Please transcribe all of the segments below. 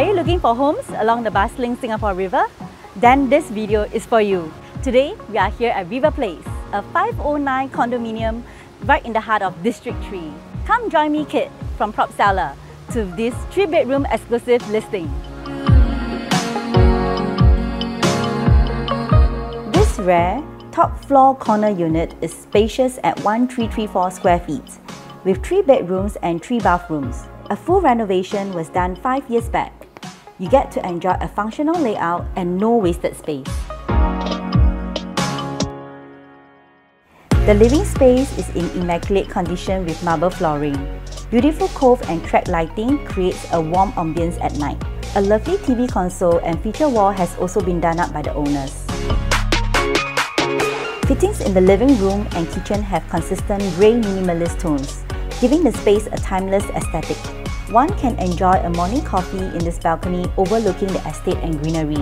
Are you looking for homes along the bustling Singapore River? Then this video is for you. Today, we are here at River Place, a 509 condominium right in the heart of District 3. Come join me, Kit, from Propseller, to this 3-bedroom exclusive listing. This rare, top floor corner unit is spacious at 1334 square feet, with 3 bedrooms and 3 bathrooms. A full renovation was done 5 years back. You get to enjoy a functional layout and no wasted space. The living space is in immaculate condition with marble flooring. Beautiful cove and track lighting creates a warm ambience at night. A lovely TV console and feature wall has also been done up by the owners. Fittings in the living room and kitchen have consistent grey minimalist tones, giving the space a timeless aesthetic. One can enjoy a morning coffee in this balcony overlooking the estate and greenery.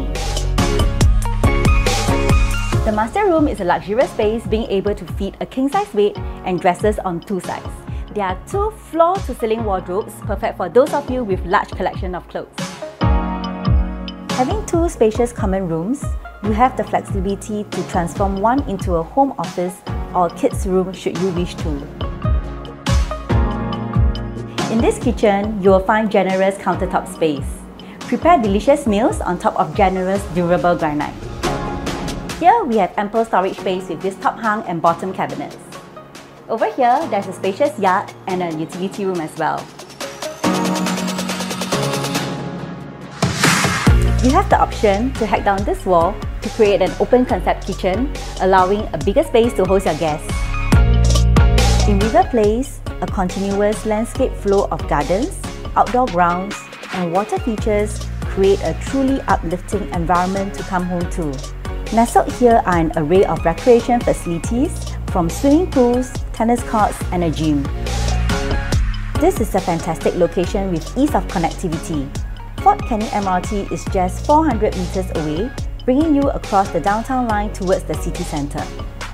The master room is a luxurious space being able to fit a king-size bed and dressers on two sides. There are two floor-to-ceiling wardrobes, perfect for those of you with large collection of clothes. Having two spacious common rooms, you have the flexibility to transform one into a home office or kids room should you wish to. In this kitchen, you will find generous countertop space. Prepare delicious meals on top of generous durable granite. Here, we have ample storage space with this top hung and bottom cabinets. Over here, there's a spacious yard and a utility room as well. You have the option to hack down this wall to create an open concept kitchen, allowing a bigger space to host your guests. In River Place, a continuous landscape flow of gardens, outdoor grounds, and water features create a truly uplifting environment to come home to. Nestled here are an array of recreation facilities from swimming pools, tennis courts, and a gym. This is a fantastic location with ease of connectivity. Fort Canning MRT is just 400 meters away, bringing you across the downtown line towards the city centre.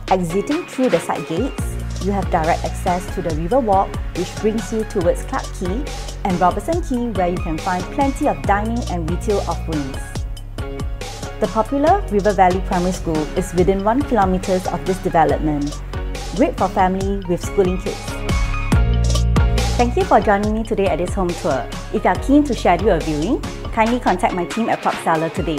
Exiting through the side gates, you have direct access to the River Walk, which brings you towards Clarke Quay, and Robertson Quay, where you can find plenty of dining and retail offerings. The popular River Valley Primary School is within 1 kilometres of this development. Great for family with schooling kids. Thank you for joining me today at this home tour. If you are keen to schedule a viewing, kindly contact my team at Propseller today.